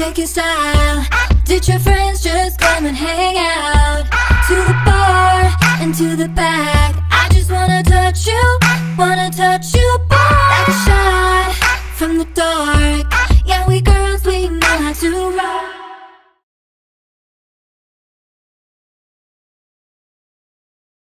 shaking style. Did your friends just come and hang out? To the bar and to the back. I just wanna touch you, wanna touch you, boy. Like a shot from the dark. Yeah, we girls, we know how to rock.